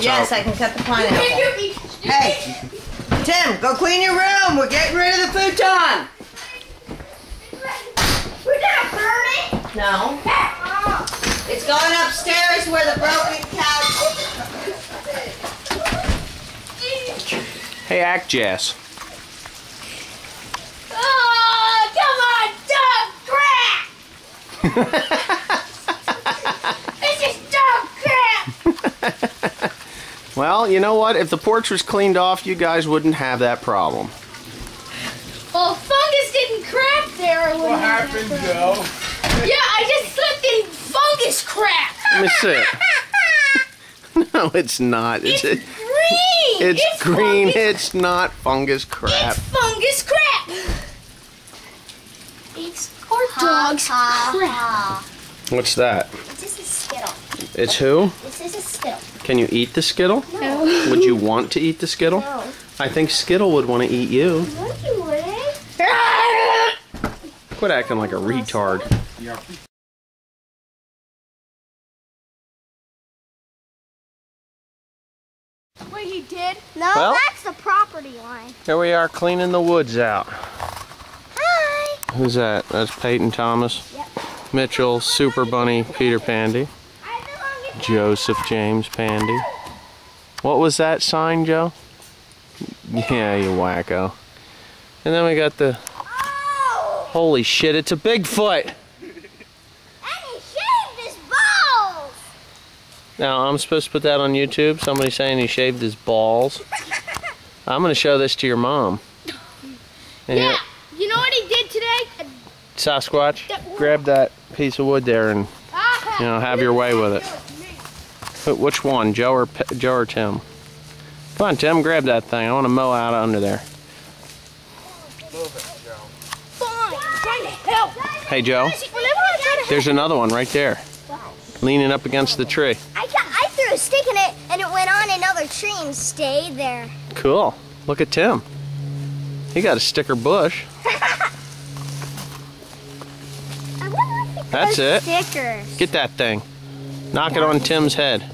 Yes, I can cut the pineapple. Hey, Tim, go clean your room. We're getting rid of the futon. We're not burning. No. Uh-uh. It's going upstairs where the broken couch. Hey, act Jess. Oh, come on, dog crap! this is dog crap! Well, you know what? If the porch was cleaned off, you guys wouldn't have that problem. Well, fungus didn't crap there. What happened, Joe? Yeah, I just slipped in fungus crap. Let me see it. No, it's not. It's, It's green. it's green. Fungus, It's not fungus crap. it's fungus crap. It's our dog's crap. What's that? This is Skittle. It's who? This is a Skittle. Can you eat the Skittle? No. Would you want to eat the Skittle? No. I think Skittle would want to eat you. What you wouldn't? Quit acting like a retard. Wait, he did? No, Well- that's the property line. Here we are cleaning the woods out. Hi. Who's that? That's Peyton Thomas. Yep. Mitchell, Super Bunny, Peter Pandy, I belong in Joseph James Pandy. What was that sign, Joe? Yeah, you wacko. And then we got the, holy shit, it's a Bigfoot! And he shaved his balls! Now, I'm supposed to put that on YouTube? Somebody saying he shaved his balls? I'm gonna show this to your mom. And Yeah. You know what he did today? Sasquatch, grab that piece of wood there and You know, have your way with it. Wh- Which one, Joe or P- Joe or Tim? Come on, Tim, grab that thing. I want to mow out under there. Fine. Trying to help. Hey, Joe, Whenever I try to there's another one right there, leaning up against the tree. I, got, I threw a stick in it and it went on another tree and stayed there. Cool. Look at Tim. He got a sticker bush. I wonder if That's it. Stickers. Get that thing. Knock it on Tim's head.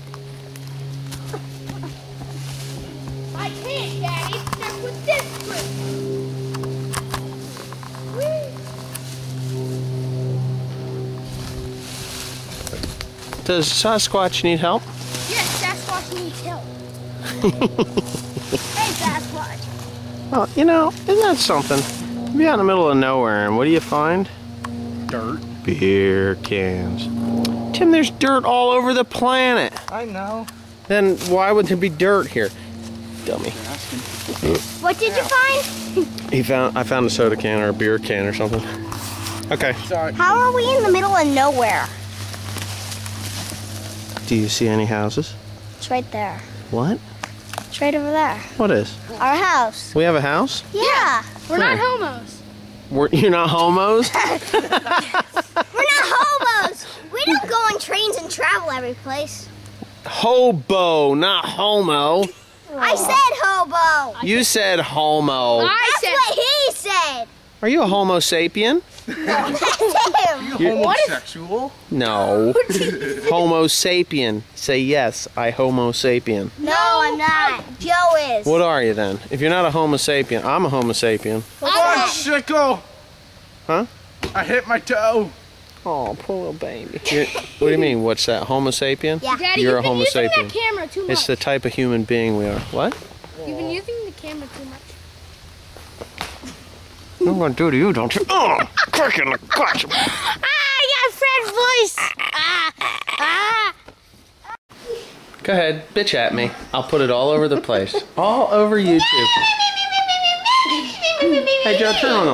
Does Sasquatch need help? Yes, Sasquatch needs help. hey, Sasquatch. Well, you know, isn't that something? You be out in the middle of nowhere, and what do you find? Dirt. Beer cans. Tim, there's dirt all over the planet. I know. Then why would there be dirt here? Dummy. What did you find? He found I found a soda can or a beer can or something. Okay. Sorry. How are we in the middle of nowhere? Do you see any houses? It's right there. What? It's right over there. What is? Our house. We have a house? Yeah. We're not homos. We're, you're not homos? We're not hobos. We don't go on trains and travel every place. Hobo, not homo. I said hobo. You said homo. I That's said what he said. Are you a homo sapien? That's him. Homosexual? No. homo sapien. Say yes, I homo sapien. No, I'm not. Joe is. What are you then? If you're not a homo sapien, I'm a homo sapien. Come on, Chickle! Huh? I hit my toe. Oh, poor little baby. You're- what do you mean? What's that? Homo sapien? Yeah. Daddy, You're you've a homo sapien. that camera too much. It's the type of human being we are. What? I'm gonna do to you, don't you? Oh, quick in the clutch. Ah, I got Fred's voice. Ah, ah. Go ahead, bitch at me. I'll put it all over the place. All over YouTube. Hey Joe, turn on the